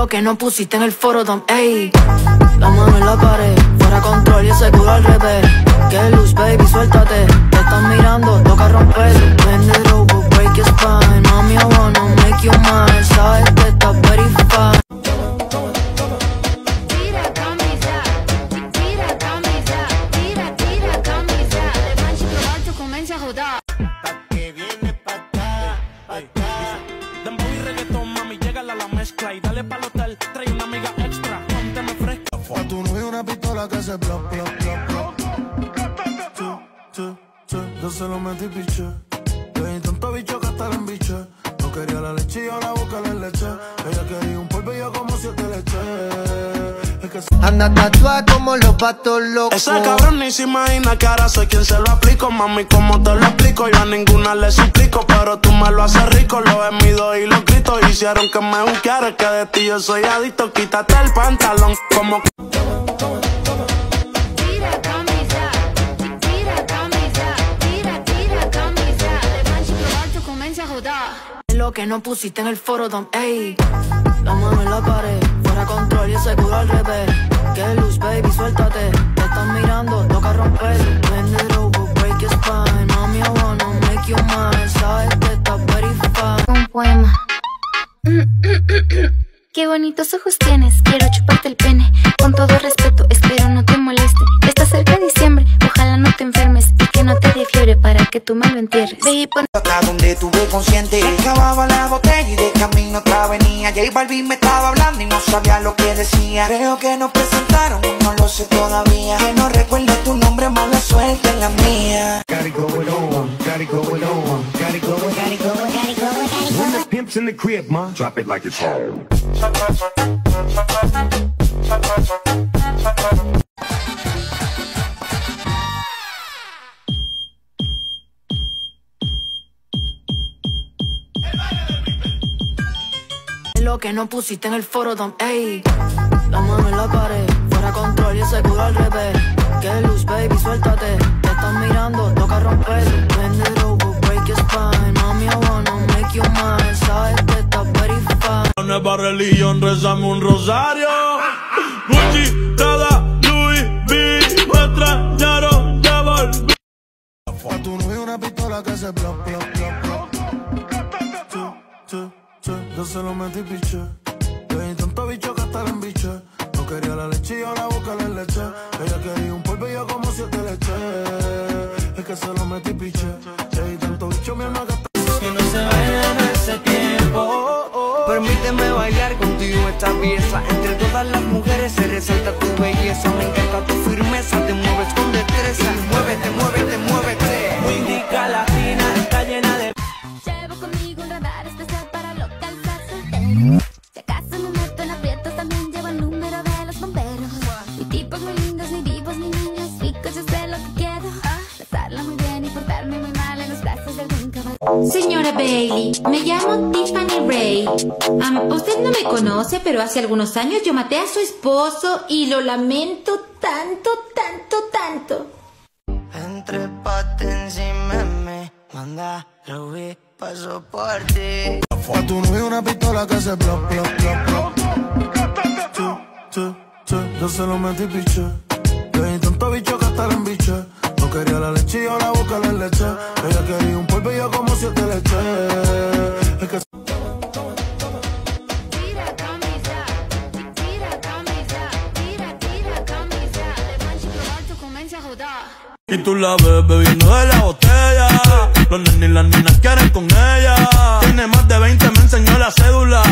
lo que no pusiste en el foro, Tom, ey. La mano en la pared, fuera control y ese culo al revés. Que luz, baby, suéltate. Te están mirando, toca romper. Bend it over, break your spine. Mami, I wanna make you se lo metí piche. Le di tanto bicho que hasta la embiche. No quería la leche y yo la boca le leche. Ella quería un polvo y yo como siete leche. Es que Anda tatuada como los patos locos. Ese cabrón ni se imagina que ahora soy quien se lo aplico, mami, como te lo explico. Yo a ninguna le suplico, pero tú me lo haces rico. Lo he mido y los gritos hicieron que me buscara, que de ti yo soy adicto. Quítate el pantalón, como que no pusiste en el foro, Tom, ey. La mano en la pared, fuera control y ese culo al revés. Que luz, baby, suéltate. Te están mirando, toca romper. Bend it over, break your spine. Mami, I wanna make you mine. Sabes que estás very fine. Un poema. Qué bonitos ojos tienes, quiero chuparte el pene. Con todo respeto, espero no te moleste. Está cerca diciembre, ojalá no te enfermes y que no te dé fiebre para que tú me lo entierres. Ve y pon donde tuve consciente Acababa venía J Balvin me estaba hablando y no sabía lo que decía Creo que nos presentaron, no lo sé todavía Que no recuerdo tu nombre, mala suerte en la mía Got it on, got it on, got it going, got it going, got it. When the pimp's in the crib, ma, drop it like it's home. Lo que no pusiste en el foro, Tom, ey. La mano en la pared, fuera control y ese culo al revés. Que luz, baby, suéltate. Te están mirando, toca romper. Bend it over, break your spine. Mami, I wanna make you mine. Sabes que estás very fine. nueva religión, rezame un rosario. Gucci, Prada, Louis V, me extrañaron, ya volví. A tu novio una pistola que plop, plop. Yo se lo metí piche. Le di tanto bicho que hasta la embiche. No quería la leche y yo la boca le leche. Ella quería un polvo y yo como siete leche. Es que se lo metí piche. Le di tanto bicho mi alma que hasta Permíteme bailar contigo esta pieza Entre todas las mujeres se resalta tu belleza Me encanta tu firmeza, te mueves con destreza Muévete, muévete, muévete Muy rica Si acaso me meto en aprietos, también llevo el número de los bomberos. Ni tipos muy lindos, ni vivos, ni niños ricos, yo sé lo que quiero. Pasarla muy bien y portarme muy mal en los brazos de algún caballero. Señora Bailey, me llamo Tiffany Ray. Usted no me conoce, pero hace algunos años yo maté a su esposo y lo lamento tanto, tanto, tanto. Entre pate encima de mí Manda, lo vi, paso por ti A tu novio una pistola que hace plop, plop, plop, plop. Chu, chu, yo se lo metí piche. Le di tanto bicho que hasta la embiche. No quería la leche y yo la boca le leche. Ella quería un polvo y yo como siete leche. Es que Tira camisa, tira camisa, tira, tira camisa. Levante pro alto, comece a rodar. Y tú la ves bebiendo de la botella. Los nenes y las niñas quieren con ella. Tiene más de 20, me enseñó la cédula.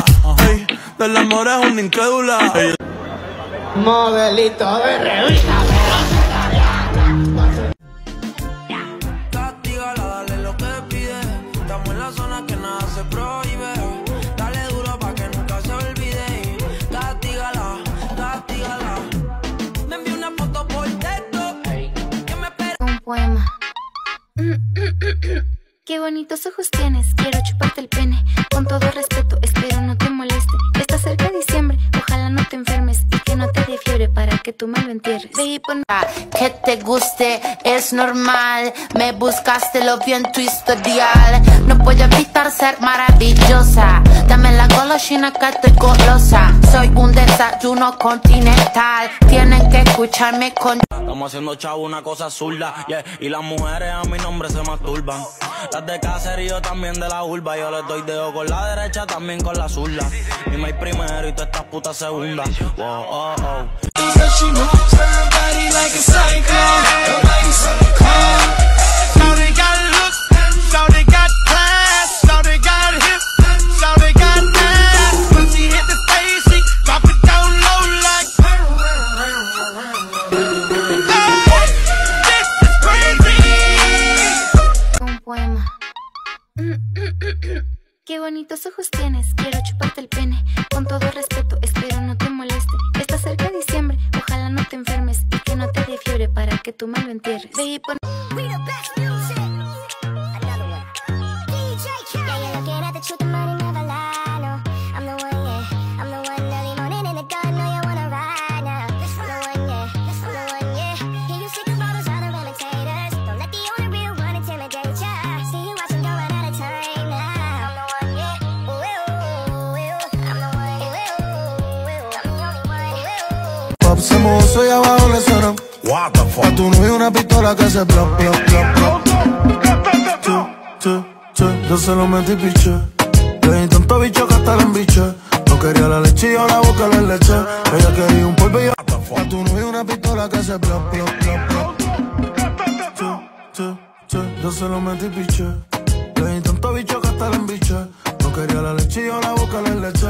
Ey, del amor es una incrédula. Modelito de revista bonitos ojos tienes, quiero chuparte el pene. Con todo respeto, que tú me lo entierres. Pon Que te guste es normal. Me buscaste lo vi en tu historial. No puedo evitar ser maravillosa. Dame la golosina que estoy golosa. Soy un desayuno continental. Tienen que escucharme con. Estamos haciendo chavo una cosa zurda, yeah. Y las mujeres a mi nombre se masturban. Las de caserío también de la urba. Yo les doy dedo con la derecha, también con la zurda. Mi maíz primero y tú estas putas segunda. Wow, oh, oh. she moves. Que tú me lo entierres. Baby, pon Pop se mozo y abajo le suena. What the fuck? A tu novio una pistola que hace plop, plop. Chu, chu, chu, yo se lo metí piche. Le di tanto bicho que hasta la embiche. No quería la leche y yo la boca le leche. Ella quería un polvo y yo. A tu novio una pistola que hace plop, plop. Chu, chu, chu, yo se lo metí piche. Le di tanto bicho que hasta la embiche. No quería la leche y yo la boca le leche.